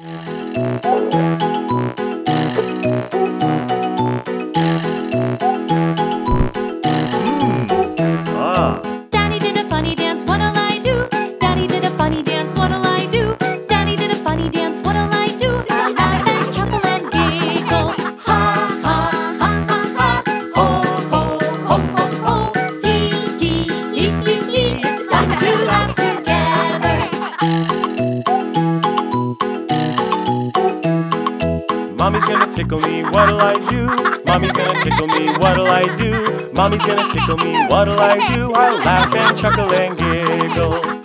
Música Mommy's gonna tickle me, what'll I do? I'll laugh and chuckle and giggle.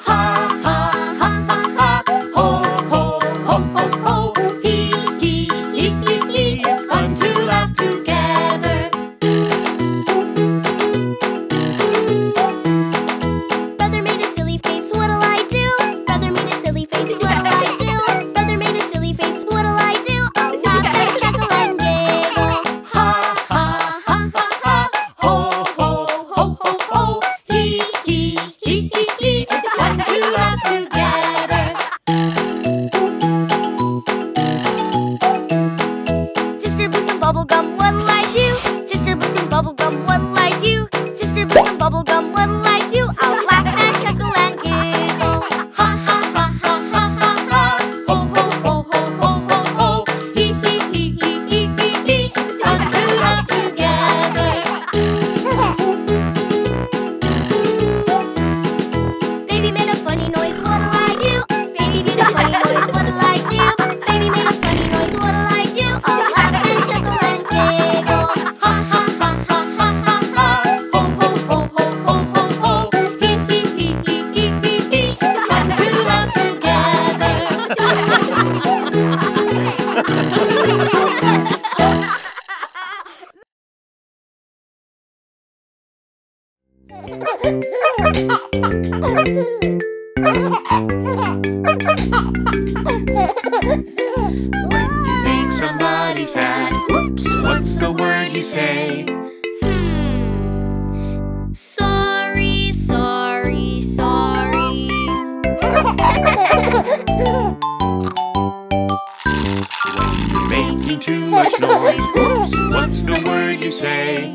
Sorry, excuse me, these are making too much noise, whoops, what's the word you say.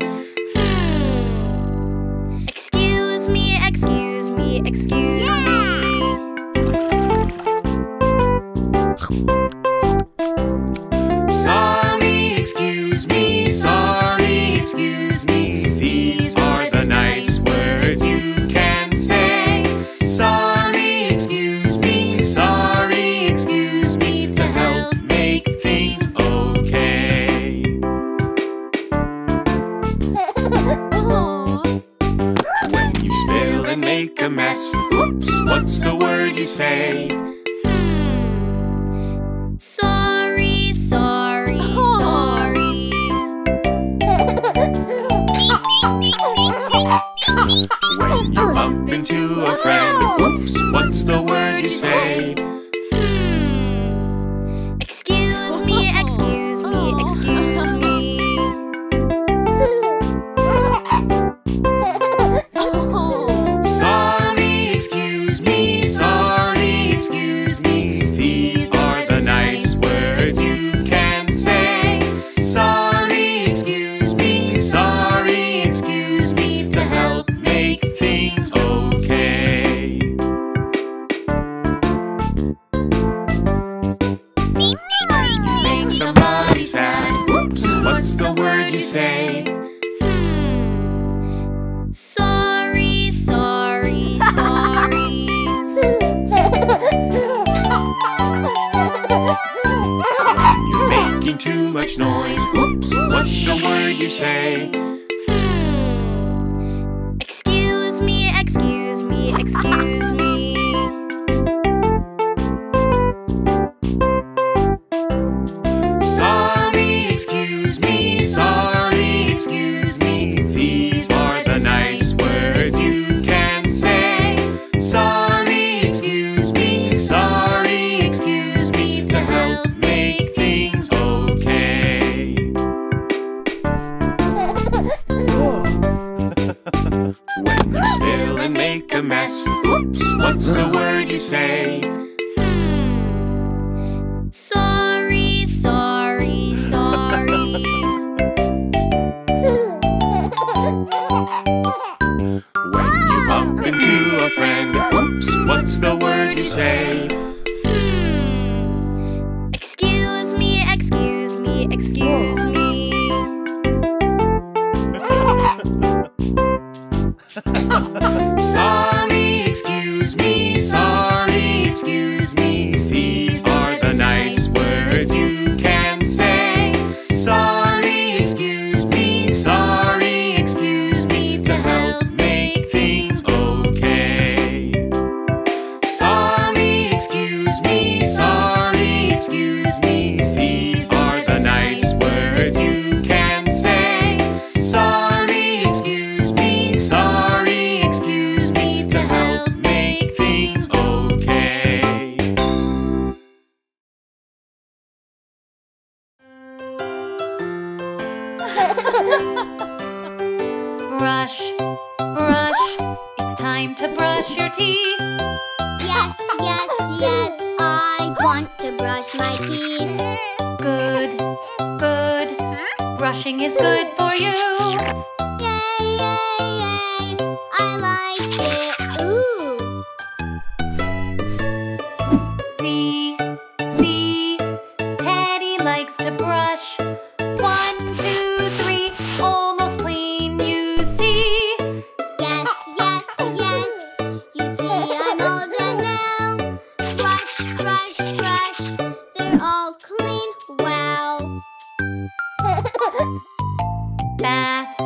bath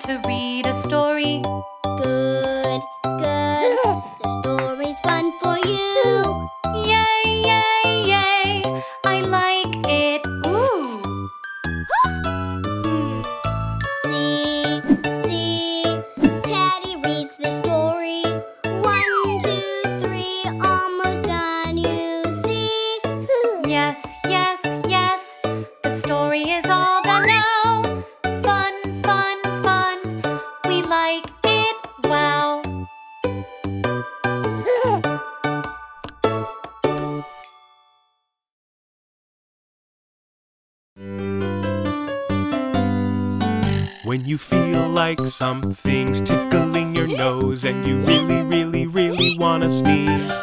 to read a story. Good. Something's tickling your nose and you really, really, really wanna sneeze.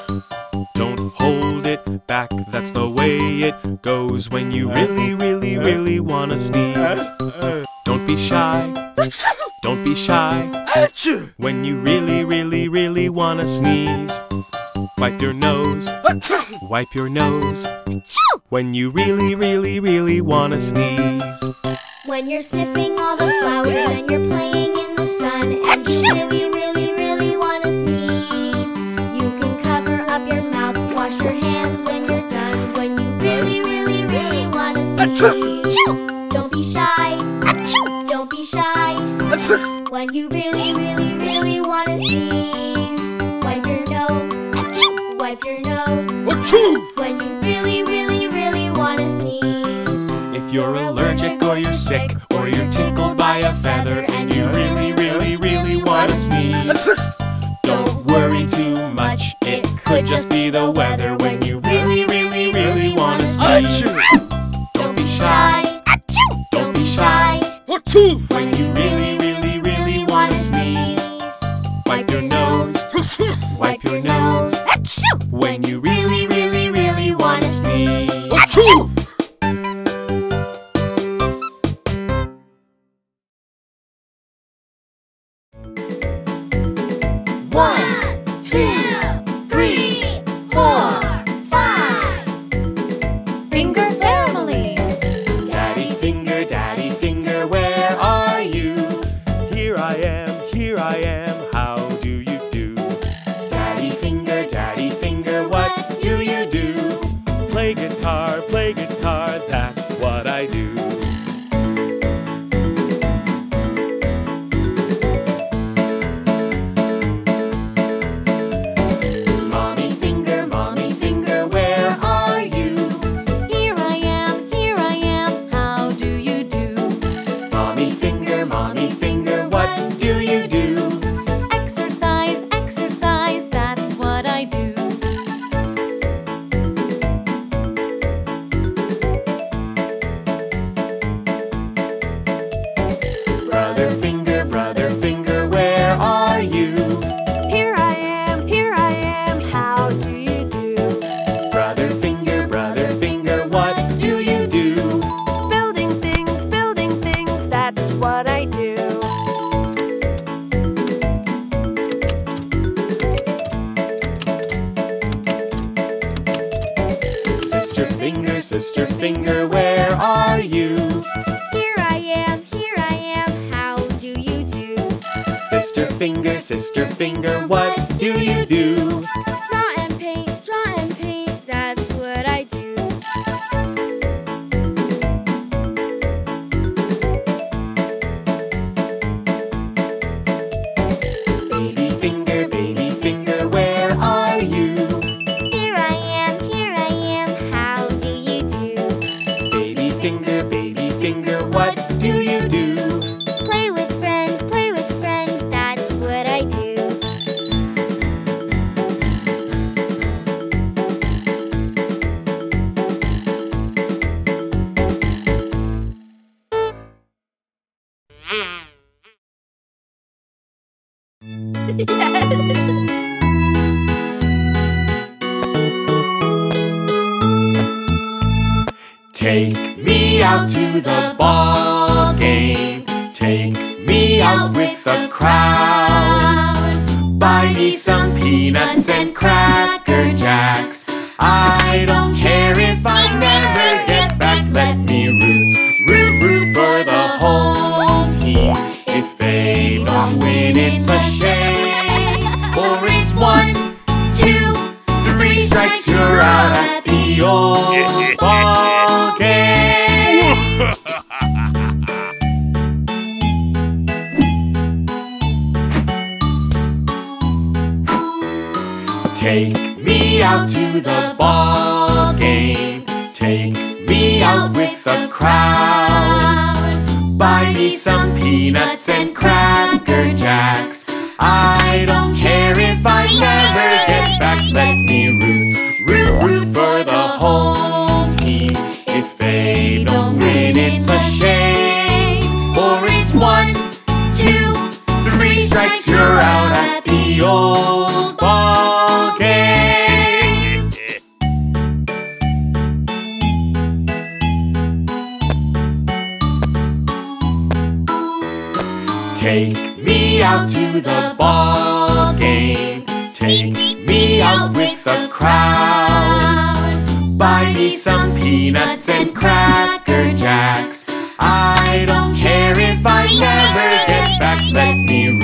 Don't hold it back, that's the way it goes when you really, really, really wanna sneeze. Don't be shy, don't be shy, when you really, really, really wanna sneeze. Wipe your nose, wipe your nose, when you really, really, really wanna sneeze. When you're sniffing all the flowers and you're playing and you really, really, really want to sneeze, you can cover up your mouth, wash your hands when you're done. When you really, really, really want to sneeze, don't be shy. Don't be shy. When you really, really, really want to sneeze, wipe your nose. Wipe your nose. When you really, really, really want to sneeze. If you're allergic or you're sick or you're tickled by a feather sneeze. Don't worry too much, it could just be the weather when you really, really, really wanna sneeze. One, two. Finger, where are you? Here I am, here I am, how do you do? Sister finger, sister finger, what do you do? Take me out to the ball game. Take me out with the out to the ball game. Take me out with the crowd. Buy me some peanuts and cracker jacks. I don't care if I never Take me out to the ball game. Take me out with the crowd. Buy me some peanuts and cracker jacks. I don't care if I never get back. Let me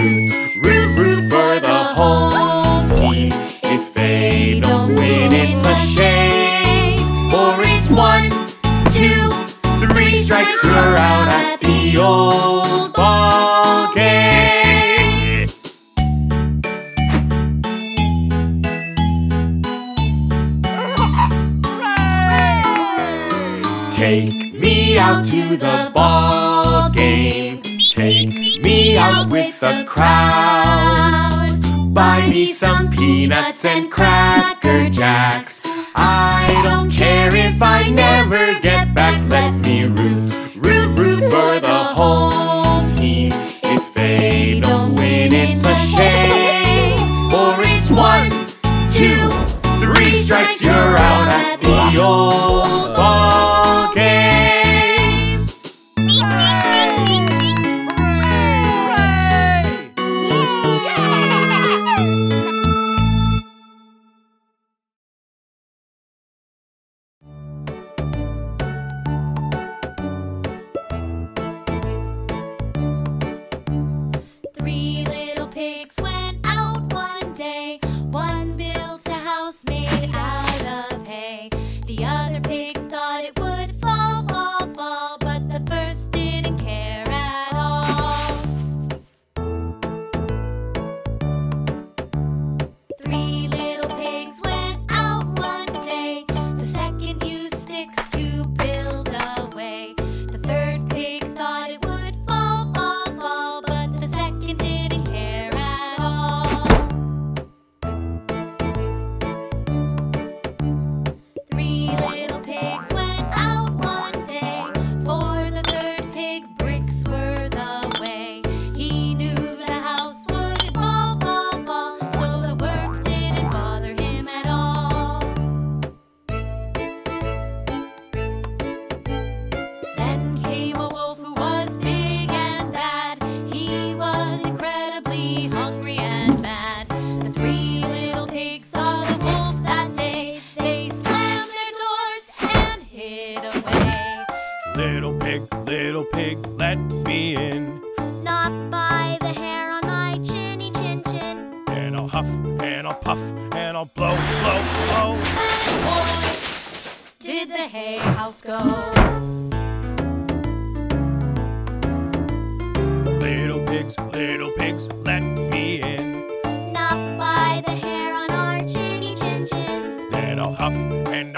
out to the ball game. Take me out with the crowd. Buy me some peanuts and cracker jacks. I don't care if I never get back. Let me root,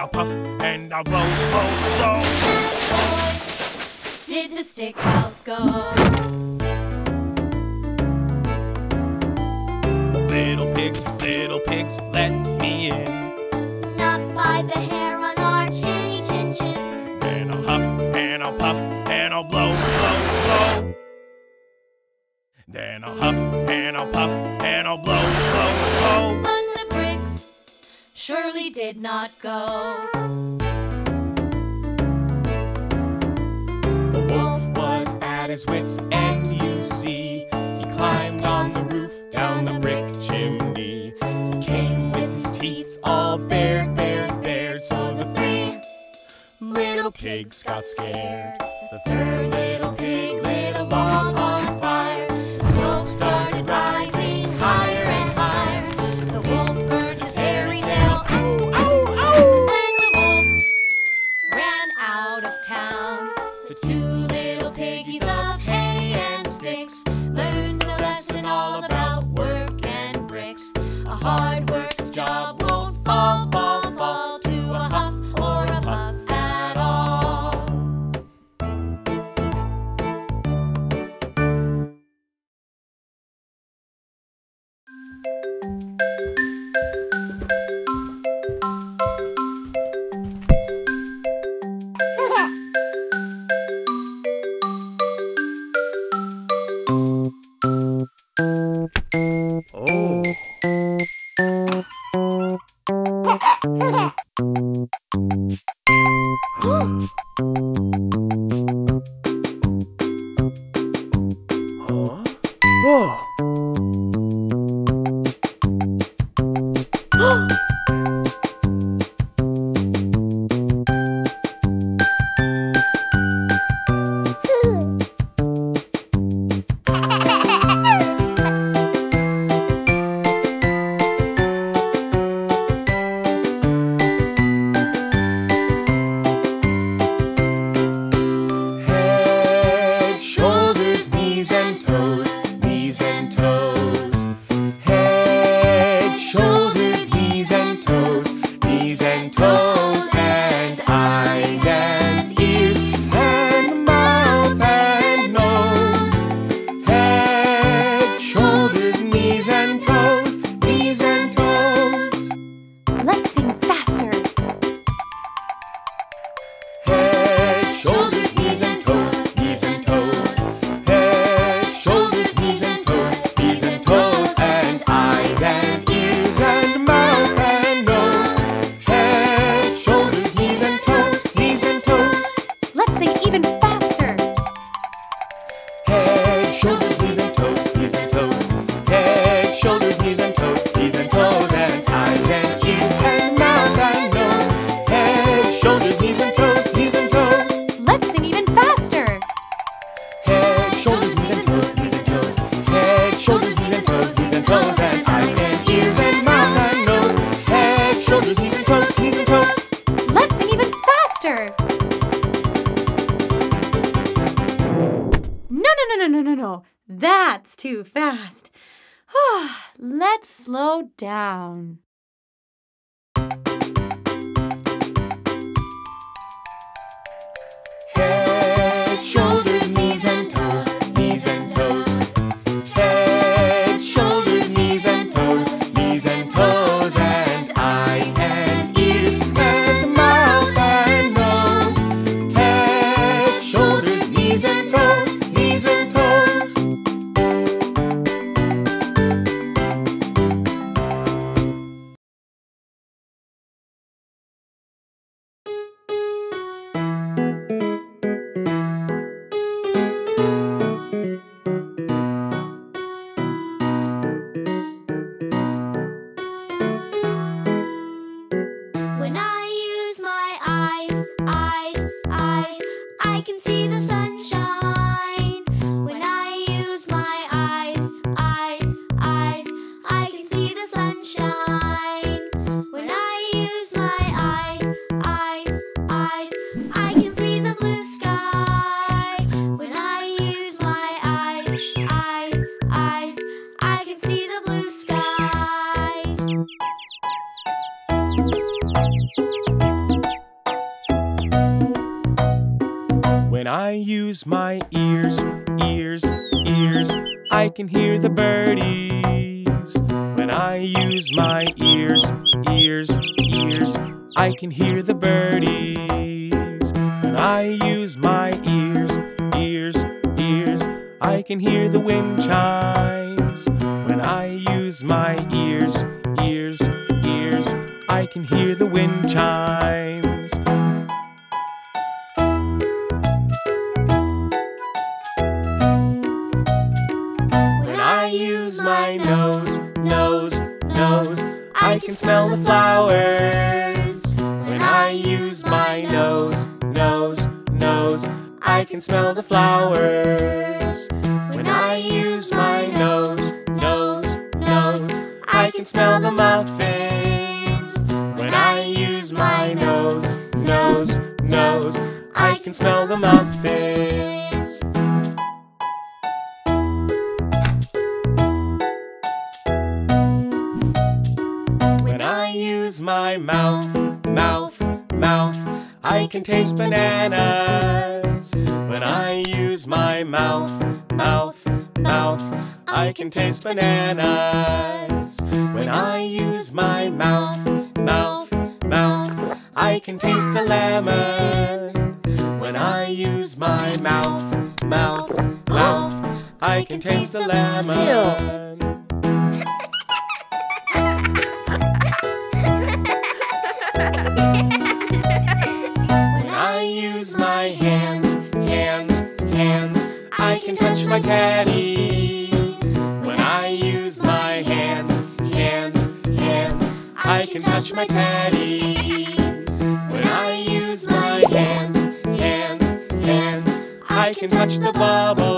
I puff and I roll, roll, roll. Did the stick house go? Little pigs, little pigs, let me in. Not by the hair on our chinny chin chins. Then I'll huff and I'll puff and I'll blow, blow, blow. Then I'll huff and I'll puff and I'll blow, blow surely did not go. The wolf was at his wits' end, you see. He climbed on the roof, down the brick chimney. He came with his teeth all bare, bare, bare. So the three little pigs got scared. The third little piglet fast. Ah, let's slow down. Head, shoulders, knees and toes, knees and toes. Can hear the flowers. When I use my nose, nose, nose, I can smell the flowers. When I use my nose, nose, nose, I can smell the muffins. When I use my nose, nose, nose, I can smell the muffins. Mouth, mouth, mouth, I can taste bananas. When I use my mouth, mouth, mouth, I can taste bananas. When I use my mouth, mouth, mouth, I can taste a lemon. When I use my mouth, mouth, mouth, I can taste a lemon. I touch my teddy. When I use my hands, hands, hands, I can touch my teddy. When I use my hands, hands, hands, I can touch the bubbles.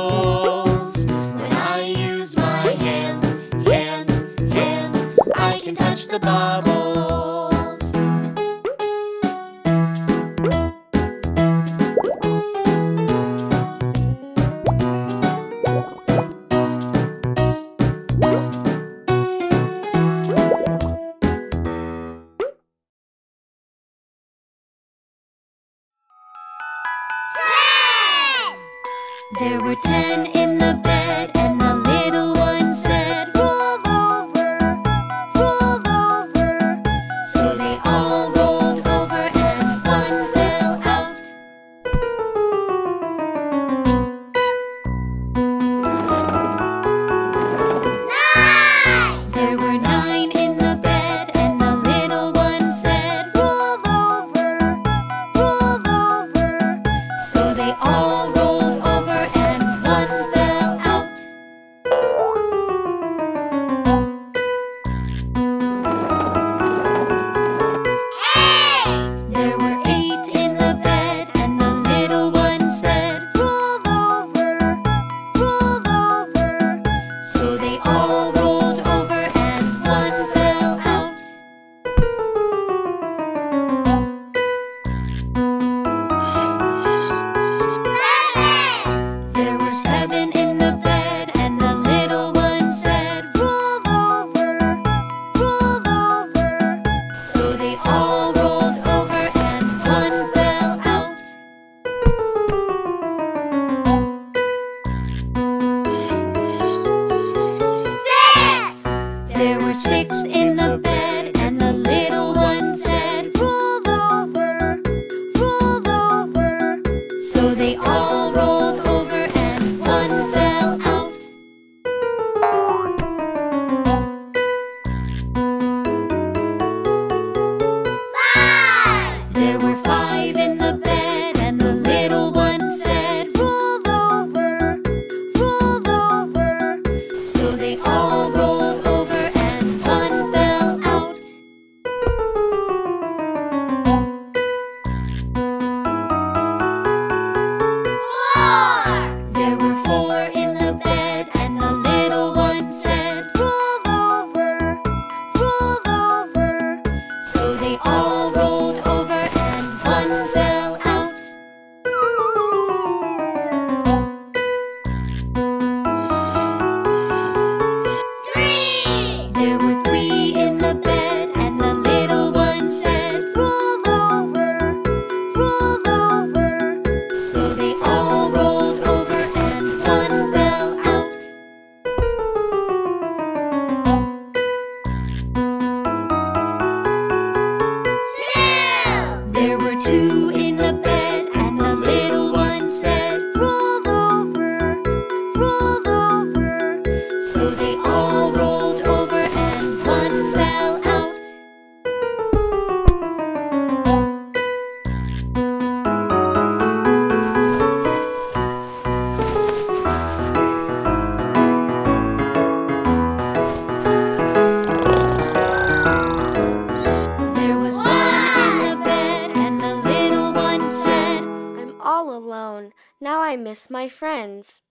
Friends.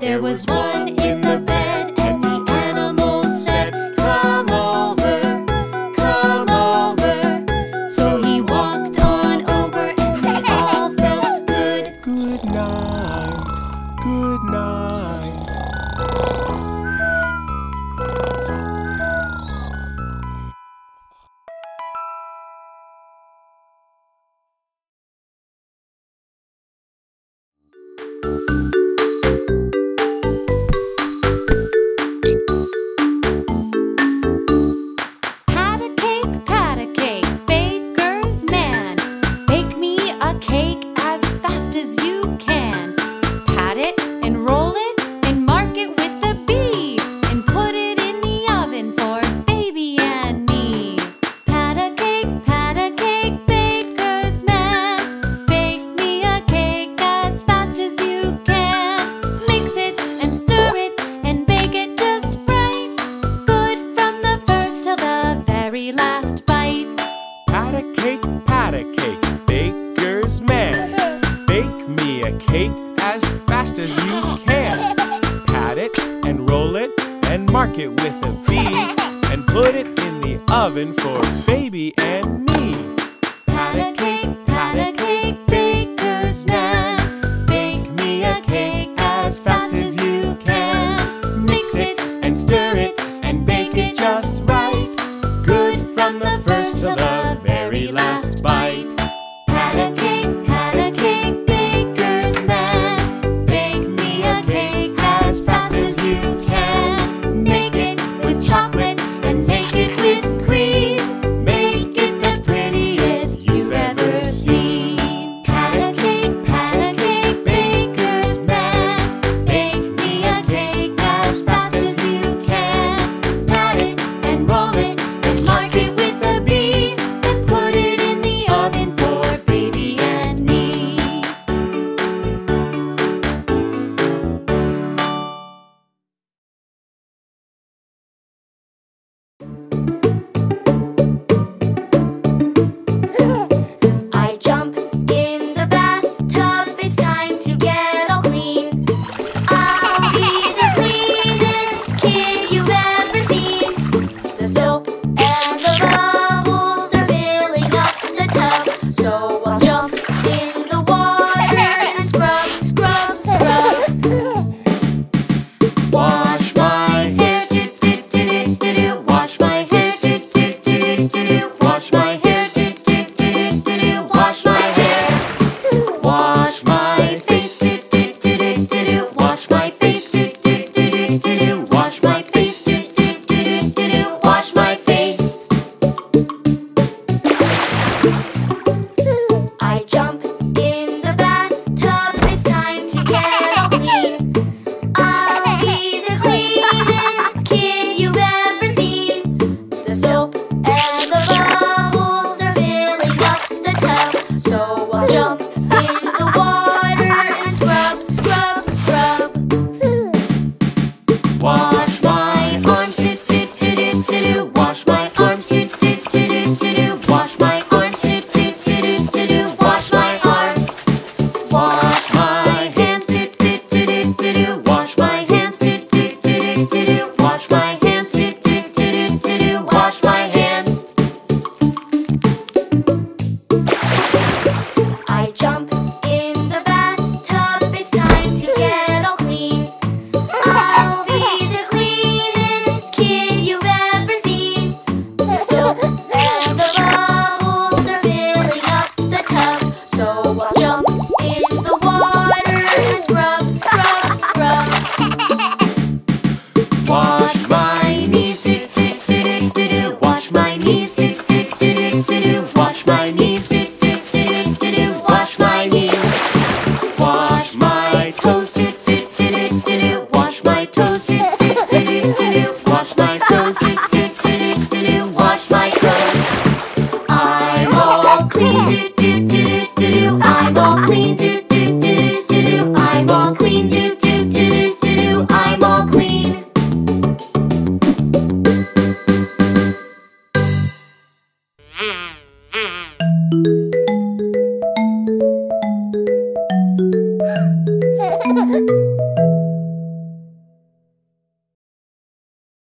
There was one Bye.